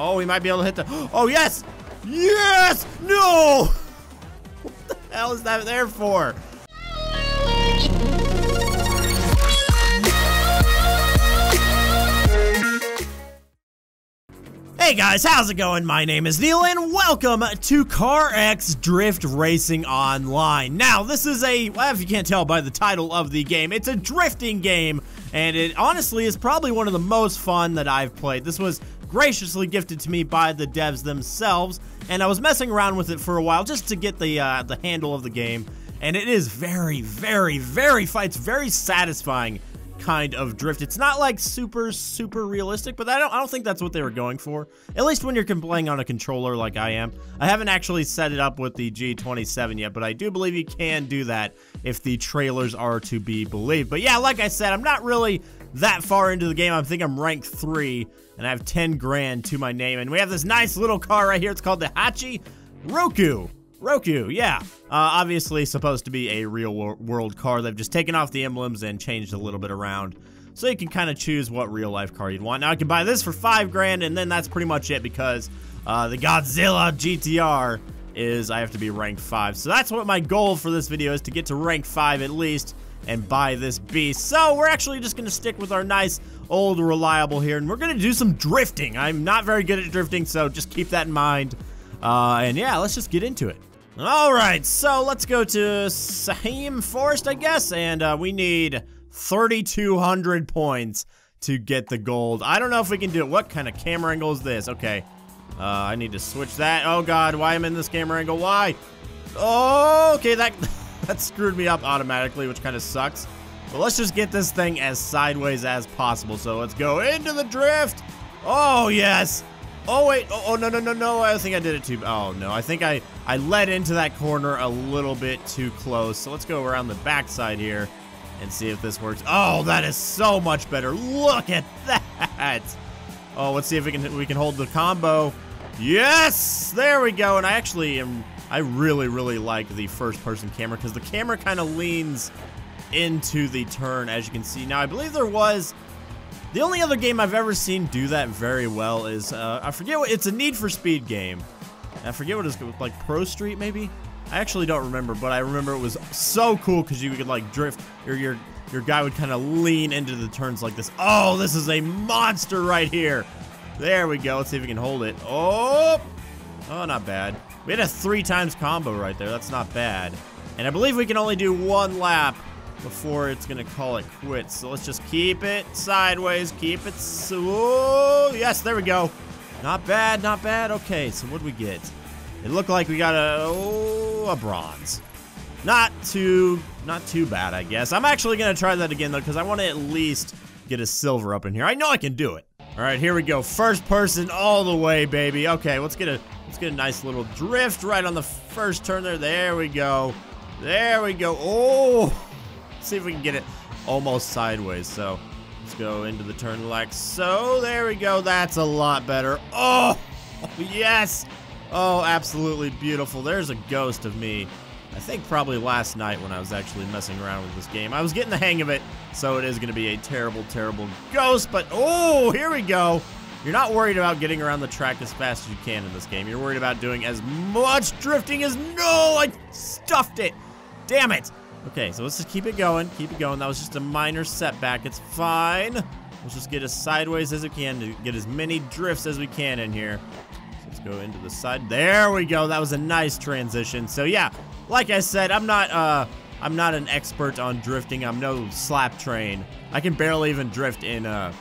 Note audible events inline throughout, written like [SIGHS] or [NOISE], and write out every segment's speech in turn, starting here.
Oh, we might be able to hit the... Oh, yes! Yes! No! What the hell is that there for? Hey guys, how's it going? My name is Neil and welcome to CarX Drift Racing Online. Now, this is a, well, if you can't tell by the title of the game, it's a drifting game and it honestly is probably one of the most fun that I've played. This was graciously gifted to me by the devs themselves and I was messing around with it for a while just to get the uh, the handle of the game and it is very, very, very fights, very satisfying kind of drift. It's not like super, super realistic, but I don't, I don't think that's what they were going for. At least when you're playing on a controller like I am. I haven't actually set it up with the G27 yet, but I do believe you can do that if the trailers are to be believed. But yeah, like I said, I'm not really that far into the game. I think I'm ranked 3, and I have 10 grand to my name. And we have this nice little car right here. It's called the Hachi Roku. Roku, yeah. Uh, obviously supposed to be a real world car. They've just taken off the emblems and changed a little bit around. So you can kind of choose what real life car you'd want. Now I can buy this for five grand and then that's pretty much it because uh, the Godzilla GTR is I have to be rank five. So that's what my goal for this video is to get to rank five at least and buy this beast. So we're actually just to stick with our nice old reliable here and we're to do some drifting. I'm not very good at drifting, so just keep that in mind. Uh, and yeah, let's just get into it. All right, so let's go to Sahim Forest, I guess, and uh, we need 3,200 points to get the gold. I don't know if we can do it. What kind of camera angle is this? Okay, uh, I need to switch that. Oh God, why am I in this camera angle? Why? Oh, okay, that [LAUGHS] that screwed me up automatically, which kind of sucks. But let's just get this thing as sideways as possible. So let's go into the drift. Oh yes. Oh, wait. Oh, oh, no, no, no, no. I think I did it too. Oh, no. I think I, I led into that corner a little bit too close. So let's go around the backside here and see if this works. Oh, that is so much better. Look at that. Oh, let's see if we can we can hold the combo. Yes! There we go. And I actually am... I really, really like the first-person camera because the camera kind of leans into the turn, as you can see. Now, I believe there was the only other game I've ever seen do that very well is, uh, I forget what, it's a Need for Speed game. I forget what it's like Pro Street maybe? I actually don't remember, but I remember it was so cool because you could like drift, or your your guy would kind of lean into the turns like this. Oh, this is a monster right here. There we go. Let's see if we can hold it. Oh, oh, not bad. We had a three times combo right there. That's not bad. And I believe we can only do one lap before it's going to call it quits. So let's just keep it sideways. Keep it. So, yes, there we go. Not bad, not bad. Okay, so what do we get? It looked like we got a, oh, a bronze. Not too, not too bad, I guess. I'm actually going to try that again, though, because I want to at least get a silver up in here. I know I can do it. All right, here we go. First person all the way, baby. Okay, let's get a let's get a nice little drift right on the first turn there. There we go. There we go. Oh, see if we can get it almost sideways. So let's go into the turn like so. There we go. That's a lot better. Oh, [LAUGHS] yes. Oh, absolutely beautiful. There's a ghost of me. I think probably last night when I was actually messing around with this game. I was getting the hang of it, so it is going to be a terrible, terrible ghost. But, oh, here we go. You're not worried about getting around the track as fast as you can in this game. You're worried about doing as much drifting as... No, I stuffed it. Damn it. Okay, so let's just keep it going. Keep it going. That was just a minor setback. It's fine. Let's just get as sideways as we can to get as many drifts as we can in here. So let's go into the side. There we go. That was a nice transition. So yeah, like I said, I'm not uh I'm not an expert on drifting. I'm no slap train. I can barely even drift in uh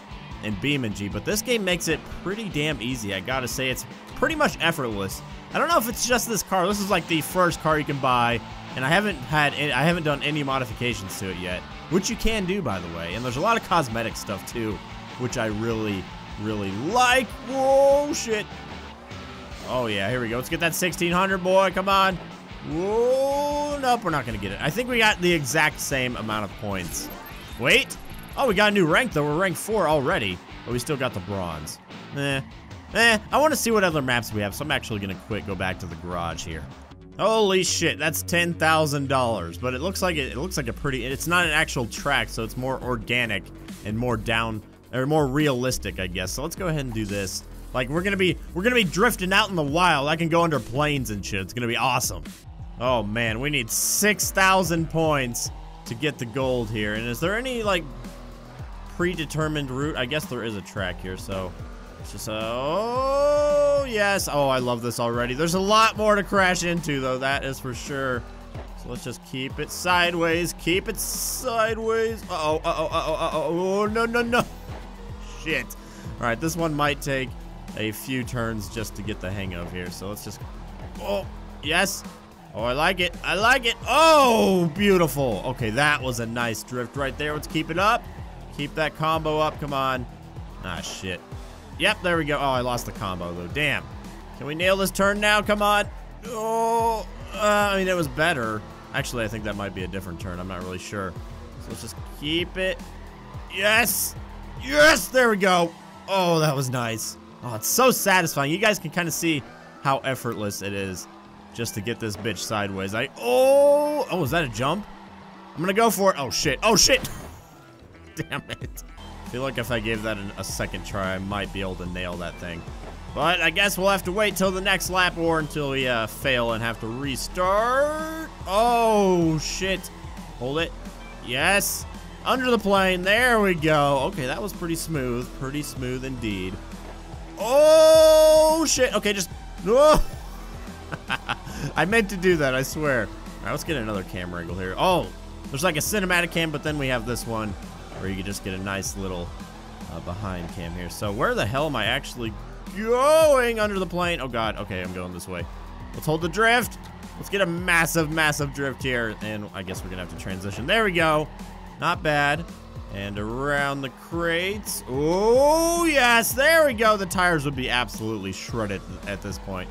in BeamNG, but this game makes it pretty damn easy. I gotta say, it's pretty much effortless. I don't know if it's just this car. This is like the first car you can buy and I haven't had any, I haven't done any modifications to it yet, which you can do by the way. And there's a lot of cosmetic stuff too, which I really, really like. Whoa, shit. Oh yeah, here we go. Let's get that 1600, boy. Come on. Whoa, nope, we're not gonna get it. I think we got the exact same amount of points. Wait. Oh, we got a new rank though. We're rank four already, but we still got the bronze. Eh. Eh, I want to see what other maps we have, so I'm actually gonna quit, go back to the garage here. Holy shit, that's $10,000. But it looks like it, it looks like a pretty, it's not an actual track, so it's more organic and more down, or more realistic, I guess. So let's go ahead and do this. Like we're gonna be we're gonna be drifting out in the wild. I can go under planes and shit. It's gonna be awesome. Oh man, we need 6,000 points to get the gold here. And is there any like predetermined route? I guess there is a track here, so it's just uh, oh yes. Oh, I love this already. There's a lot more to crash into though. That is for sure. So let's just keep it sideways. Keep it sideways. Uh oh. Uh oh. Uh oh. Uh oh. Oh no no no. Shit. All right, this one might take a few turns just to get the hang of here. So let's just. Oh yes. Oh, I like it. I like it. Oh, beautiful. Okay, that was a nice drift right there. Let's keep it up. Keep that combo up. Come on. Ah, shit. Yep, there we go. Oh, I lost the combo, though. Damn. Can we nail this turn now? Come on. Oh, uh, I mean, it was better. Actually, I think that might be a different turn. I'm not really sure. So let's just keep it. Yes. Yes, there we go. Oh, that was nice. Oh, it's so satisfying. You guys can kind of see how effortless it is just to get this bitch sideways. I, oh, oh, is that a jump? I'm gonna go for it. Oh, shit. Oh, shit. [LAUGHS] Damn it. I feel like if I gave that a second try, I might be able to nail that thing. But I guess we'll have to wait till the next lap or until we uh, fail and have to restart. Oh, shit. Hold it. Yes. Under the plane. There we go. Okay, that was pretty smooth. Pretty smooth indeed. Oh, shit. Okay, just... [LAUGHS] Oh. I meant to do that, I swear. All right, let's get another camera angle here. Oh, there's like a cinematic cam, but then we have this one where you can just get a nice little uh, behind cam here. So where the hell am I actually going under the plane? Oh, God. Okay, I'm going this way. Let's hold the drift. Let's get a massive, massive drift here. And I guess we're going to have to transition. There we go. Not bad. And around the crates. Oh, yes. There we go. The tires would be absolutely shredded at this point.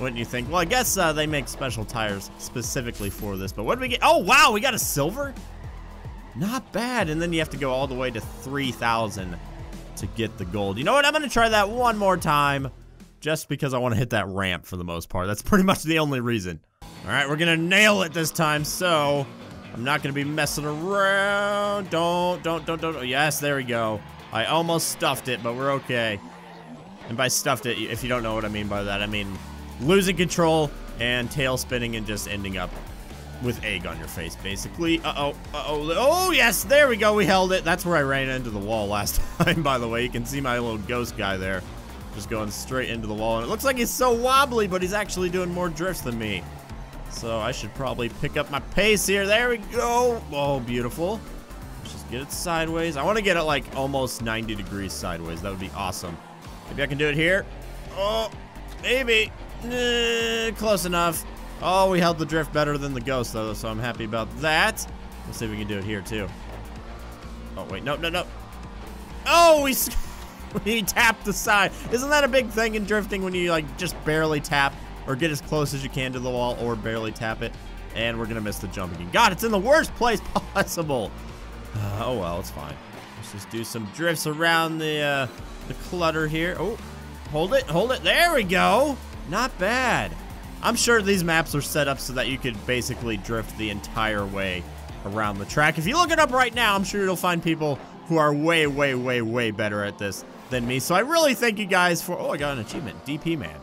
Wouldn't you think? Well, I guess uh, they make special tires specifically for this. But what did we get? Oh, wow. We got a silver? Not bad. And then you have to go all the way to 3,000 to get the gold. You know what? I'm going to try that one more time just because I want to hit that ramp for the most part. That's pretty much the only reason. All right, we're going to nail it this time. So I'm not going to be messing around. Don't, don't, don't, don't. Yes, there we go. I almost stuffed it, but we're okay. And by stuffed it, if you don't know what I mean by that, I mean losing control and tail spinning and just ending up with egg on your face, basically. Uh-oh, uh-oh. Oh, yes, there we go. We held it. That's where I ran into the wall last [LAUGHS] time, by the way. You can see my little ghost guy there just going straight into the wall. And it looks like he's so wobbly, but he's actually doing more drifts than me. So I should probably pick up my pace here. There we go. Oh, beautiful. Let's just get it sideways. I want to get it like almost 90 degrees sideways. That would be awesome. Maybe I can do it here. Oh, maybe. Eh, close enough. Oh, we held the drift better than the ghost, though, so I'm happy about that. Let's see if we can do it here, too. Oh, wait. No, no, no. Oh, we, [LAUGHS] we tapped the side. Isn't that a big thing in drifting when you, like, just barely tap or get as close as you can to the wall or barely tap it? And we're going to miss the jump again. God, it's in the worst place [LAUGHS] possible. Uh, oh, well, it's fine. Let's just do some drifts around the, uh, the clutter here. Oh, hold it, hold it. There we go. Not bad. I'm sure these maps are set up so that you could basically drift the entire way around the track. If you look it up right now, I'm sure you'll find people who are way, way, way, way better at this than me. So I really thank you guys for... Oh, I got an achievement. DP Man.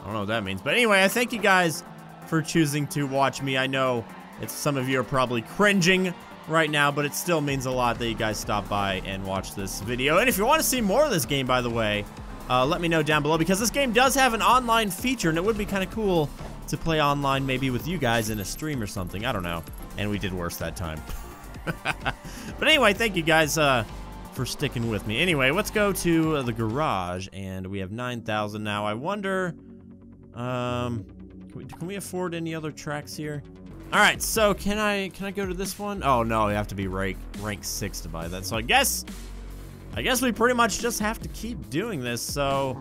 I don't know what that means. But anyway, I thank you guys for choosing to watch me. I know it's some of you are probably cringing right now, but it still means a lot that you guys stop by and watch this video. And if you want to see more of this game, by the way, uh, let me know down below because this game does have an online feature and it would be kind of cool to play online maybe with you guys in a stream or something. I don't know. And we did worse that time. [LAUGHS] but anyway, thank you guys uh, for sticking with me. Anyway, let's go to uh, the garage and we have 9,000 now. I wonder, um, can we, can we afford any other tracks here? All right, so can I can I go to this one? Oh no, you have to be rank rank six to buy that. So I guess I guess we pretty much just have to keep doing this, so...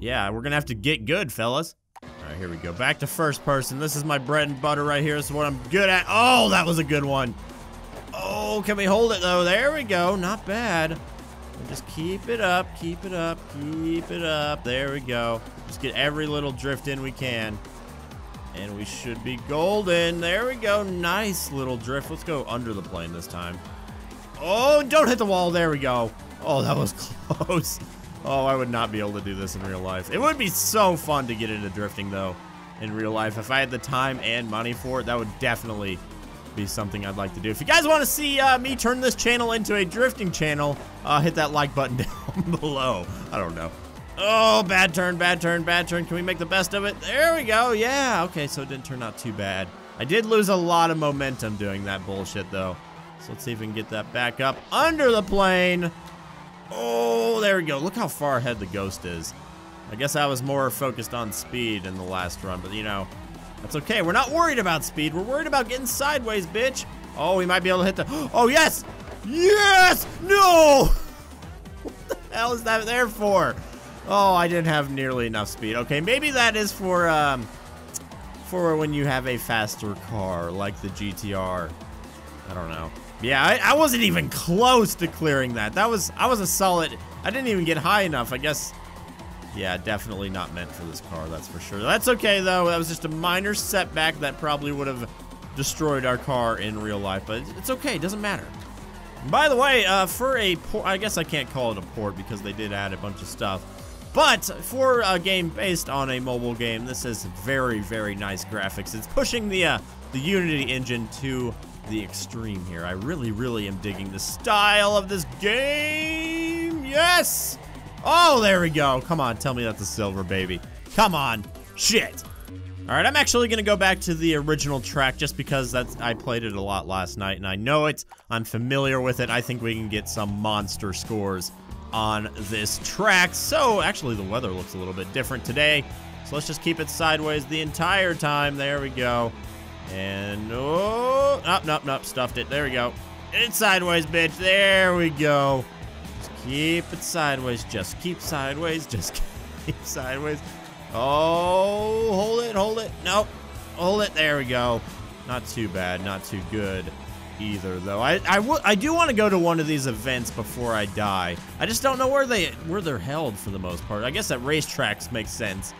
Yeah, we're gonna have to get good, fellas. Alright, here we go. Back to first person. This is my bread and butter right here. This is what I'm good at. Oh, that was a good one. Oh, can we hold it, though? There we go. Not bad. Just keep it up, keep it up, keep it up. There we go. Just get every little drift in we can. And we should be golden. There we go. Nice little drift. Let's go under the plane this time. Oh, don't hit the wall. There we go. Oh, that was [LAUGHS] close. Oh, I would not be able to do this in real life. It would be so fun to get into drifting, though, in real life. If I had the time and money for it, that would definitely be something I'd like to do. If you guys want to see uh, me turn this channel into a drifting channel, uh, hit that like button [LAUGHS] down below. I don't know. Oh, bad turn, bad turn, bad turn. Can we make the best of it? There we go. Yeah, okay, so it didn't turn out too bad. I did lose a lot of momentum doing that bullshit, though. So let's see if we can get that back up under the plane. Oh, there we go. Look how far ahead the Ghost is. I guess I was more focused on speed in the last run, but you know, that's okay. We're not worried about speed. We're worried about getting sideways, bitch. Oh, we might be able to hit the... [GASPS] Oh, yes! Yes! No! [LAUGHS] What the hell is that there for? Oh, I didn't have nearly enough speed. Okay, maybe that is for, um, for when you have a faster car, like the GTR. I don't know. Yeah, I, I wasn't even close to clearing that. That was, I was a solid, I didn't even get high enough. I guess, yeah, definitely not meant for this car, that's for sure. That's okay, though. That was just a minor setback that probably would have destroyed our car in real life, but it's okay. It doesn't matter. By the way, uh, for a port, I guess I can't call it a port because they did add a bunch of stuff. But for a game based on a mobile game, this is very, very nice graphics. It's pushing the uh, the Unity engine to the extreme here. I really, really am digging the style of this game. Yes! Oh, there we go. Come on, tell me that's a silver, baby. Come on. Shit. All right, I'm actually going to go back to the original track just because that's I played it a lot last night, and I know it. I'm familiar with it. I think we can get some monster scores on this track. So, actually, the weather looks a little bit different today. So let's just keep it sideways the entire time. There we go. And, oh, nope, nope, nope, stuffed it. There we go. It's sideways, bitch. There we go. Just keep it sideways. Just keep sideways. [LAUGHS] Just keep sideways. Oh, hold it, hold it. Nope. Hold it. There we go. Not too bad. Not too good either, though. I I, I do want to go to one of these events before I die. I just don't know where they where they're held for the most part. I guess at racetracks makes sense,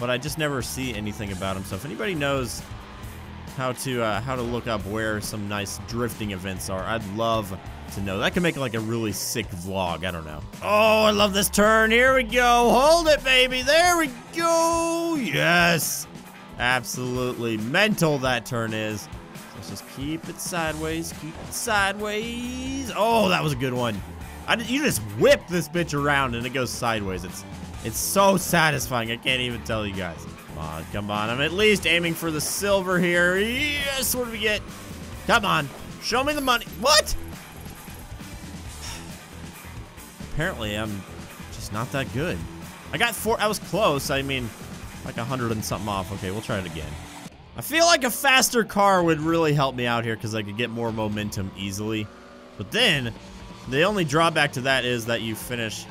but I just never see anything about them. So if anybody knows how to uh, how to look up where some nice drifting events are, I'd love to know. That could make like a really sick vlog. I don't know. Oh, I love this turn. Here we go. Hold it, baby. There we go. Yes. Absolutely mental that turn is. Let's just keep it sideways. Keep it sideways. Oh, that was a good one. I, you just whip this bitch around and it goes sideways. It's it's so satisfying. I can't even tell you guys. Come on, come on. I'm at least aiming for the silver here. Yes, what do we get? Come on. Show me the money. What? Apparently, I'm just not that good. I got four. I was close. I mean, like a hundred and something off. Okay, we'll try it again. I feel like a faster car would really help me out here because I could get more momentum easily. But then, the only drawback to that is that you finish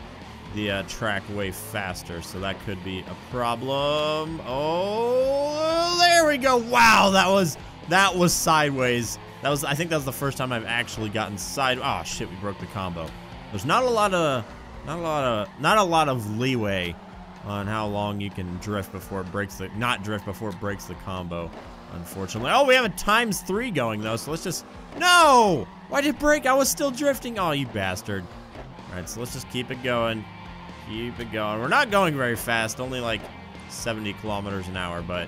the uh, track way faster, so that could be a problem. Oh, there we go. Wow, that was that was sideways. That was I think that was the first time I've actually gotten side. Oh shit, we broke the combo. There's not a lot of not a lot of not a lot of leeway on how long you can drift before it breaks the not drift before it breaks the combo. Unfortunately. Oh, we have a times three going though, so let's just no. Why did it break? I was still drifting. Oh, you bastard. All right, so let's just keep it going. Keep it going. We're not going very fast, only like 70 kilometers an hour, but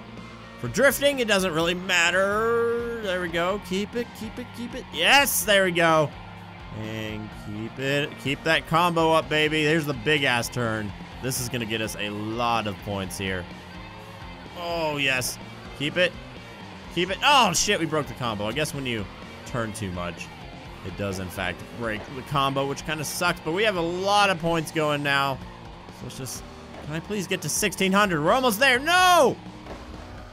for drifting, it doesn't really matter. There we go. Keep it, keep it, keep it. Yes, there we go. And keep it, keep that combo up, baby. There's the big ass turn. This is to get us a lot of points here. Oh, yes. Keep it. Keep it. Oh, shit, we broke the combo. I guess when you turn too much, it does, in fact, break the combo, which kind of sucks. But we have a lot of points going now. So let's just... Can I please get to 1,600? We're almost there. No!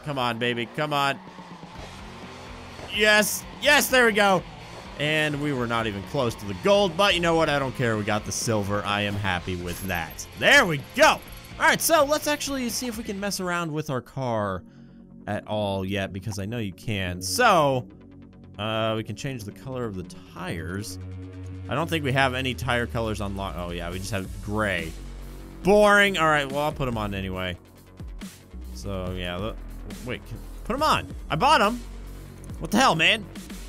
Come on, baby. Come on. Yes. Yes, there we go. And we were not even close to the gold, but you know what? I don't care. We got the silver. I am happy with that. There we go. All right, so let's actually see if we can mess around with our car at all yet, because I know you can. So, uh, we can change the color of the tires. I don't think we have any tire colors unlocked. Oh, yeah, we just have gray. Boring. All right, well, I'll put them on anyway. So, yeah. Wait, put them on. I bought them. What the hell, man?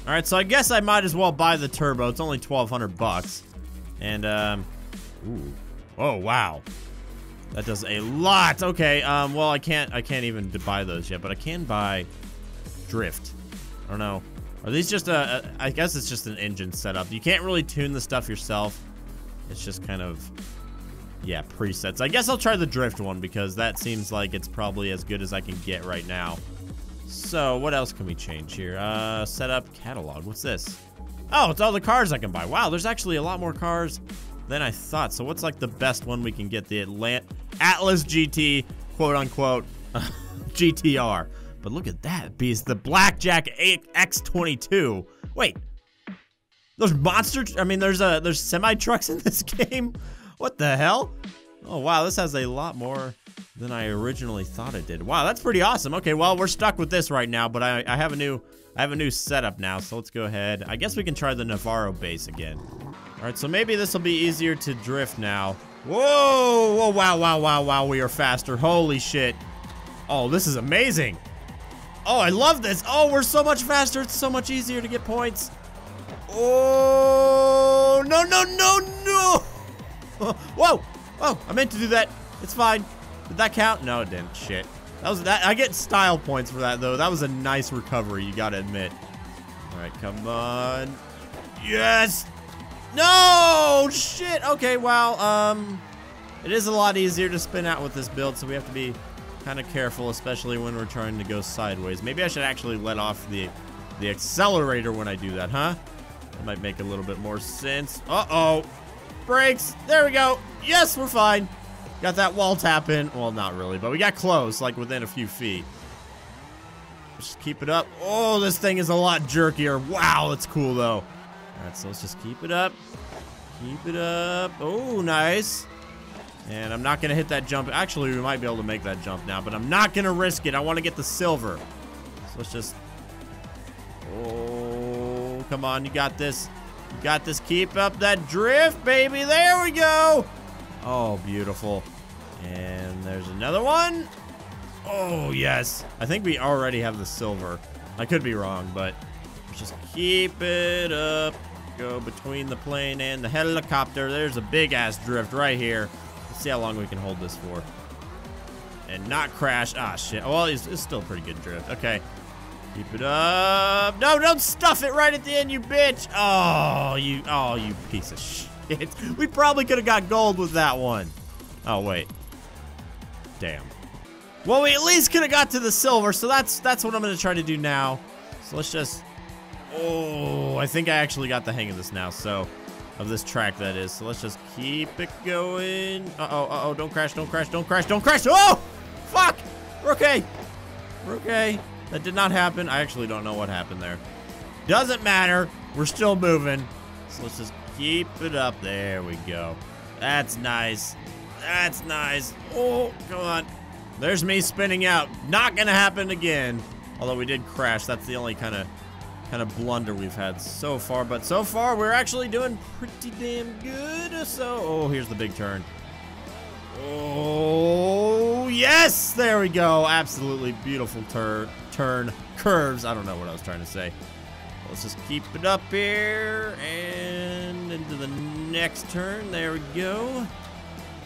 All right, so I guess I might as well buy the turbo. It's only 1200 bucks. And, um, ooh, Oh, wow. That does a lot. Okay, um, well, I can't, I can't even buy those yet, but I can buy drift. I don't know. Are these just a, a I guess it's just an engine setup. You can't really tune the stuff yourself. It's just kind of, yeah, presets. I guess I'll try the drift one because that seems like it's probably as good as I can get right now. So, what else can we change here? Uh, setup catalog. What's this? Oh, it's all the cars I can buy. Wow, there's actually a lot more cars than I thought. So what's like the best one we can get? The Atlant Atlas GT, quote unquote, [LAUGHS] GTR. But look at that beast, the Blackjack X22. Wait, there's monster, I mean, there's a, there's semi trucks in this [LAUGHS] game. What the hell? Oh, wow, this has a lot more than I originally thought it did. Wow, that's pretty awesome. Okay, well, we're stuck with this right now, but I, I have a new, I have a new setup now, so let's go ahead. I guess we can try the Navarro base again. All right, so maybe this will be easier to drift now. Whoa, whoa, wow, wow, wow, wow, we are faster. Holy shit. Oh, this is amazing. Oh, I love this. Oh, we're so much faster. It's so much easier to get points. Oh, no, no, no, no. [LAUGHS] Whoa, oh, I meant to do that. It's fine. Did that count? No, it didn't. Shit. That was that. I get style points for that, though. That was a nice recovery, you gotta admit. All right, come on. Yes. No, shit. Okay, well, um, it is a lot easier to spin out with this build, so we have to be kind of careful, especially when we're trying to go sideways. Maybe I should actually let off the the accelerator when I do that, huh? That might make a little bit more sense. Uh-oh. Brakes. There we go. Yes, we're fine. Got that wall tap in. Well, not really, but we got close, like within a few feet. Just keep it up. Oh, this thing is a lot jerkier. Wow, that's cool, though. All right, so let's just keep it up. Keep it up. Oh, nice. And I'm not going to hit that jump. Actually, we might be able to make that jump now, but I'm not going to risk it. I want to get the silver. So let's just... Oh, come on. You got this. You got this. Keep up that drift, baby. There we go. Oh, beautiful. And there's another one. Oh, yes. I think we already have the silver. I could be wrong, but just keep it up. Go between the plane and the helicopter. There's a big-ass drift right here. See how long we can hold this for. And not crash. Ah, shit. Well, it's, it's still pretty good drift. Okay. Keep it up. No, don't stuff it right at the end, you bitch. Oh, you, oh, you piece of shit. [LAUGHS] We probably could have got gold with that one. Oh, wait. Damn. Well, we at least could have got to the silver, so that's that's what I'm going to try to do now. So let's just... Oh, I think I actually got the hang of this now, so of this track, that is. So let's just keep it going. Uh-oh, uh-oh, don't crash, don't crash, don't crash, don't crash. Oh! Fuck! We're okay. We're okay. That did not happen. I actually don't know what happened there. Doesn't matter. We're still moving. So let's just keep it up. There we go. That's nice. That's nice. Oh, come on. There's me spinning out. Not gonna happen again. Although we did crash. That's the only kind of kind of blunder we've had so far. But so far, we're actually doing pretty damn good. So, oh, here's the big turn. Oh, yes! There we go. Absolutely beautiful turn. Turn. Curves. I don't know what I was trying to say. Let's just keep it up here. And into the next turn. There we go.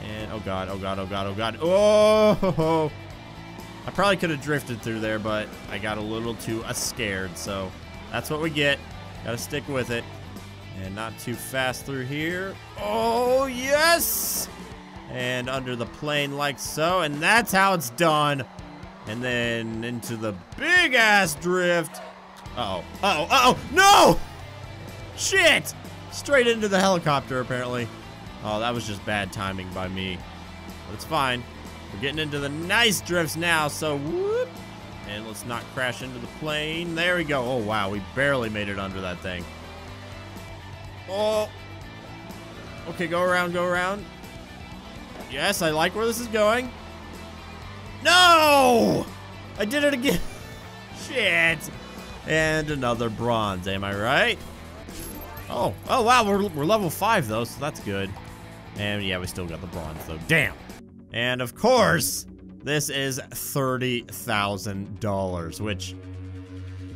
And, oh god, oh god, oh god, oh god. Oh! [LAUGHS] I probably could have drifted through there, but I got a little too uh, scared, so that's what we get. Gotta stick with it. And not too fast through here. Oh, yes! And under the plane like so. And that's how it's done. And then into the big-ass drift. Uh-oh. Uh-oh. Uh-oh. No! Shit! Straight into the helicopter, apparently. Oh, that was just bad timing by me. But it's fine. We're getting into the nice drifts now, so whoop. And let's not crash into the plane. There we go. Oh, wow. We barely made it under that thing. Oh. Okay, go around, go around. Yes, I like where this is going. No! I did it again. [LAUGHS] Shit. And another bronze, am I right? Oh, oh wow, we're, we're level 5 though, so that's good. And yeah, we still got the bronze though. Damn. And of course, this is $30,000, which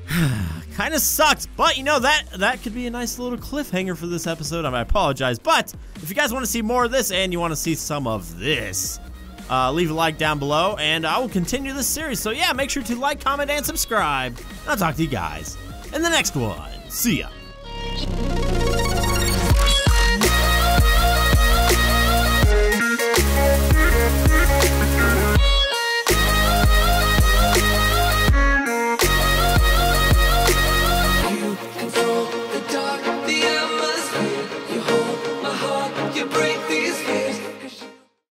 [SIGHS] kind of sucks, but you know, that that could be a nice little cliffhanger for this episode. I apologize, but if you guys want to see more of this and you want to see some of this, uh, leave a like down below, and I will continue this series. So yeah, make sure to like, comment, and subscribe. I'll talk to you guys in the next one. See ya.